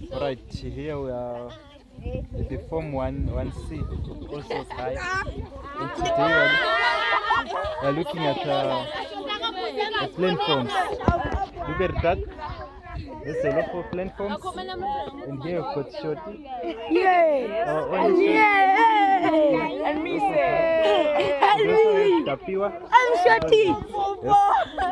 Right here we are the Form 1 1C, All Souls High. And today we are, looking at uh, the platforms. Look at that. There's a lot of platforms. And here we've got Shorty. Yeah. Uh, own Shorty. Yeah. And me And me. I'm Shorty. Yes.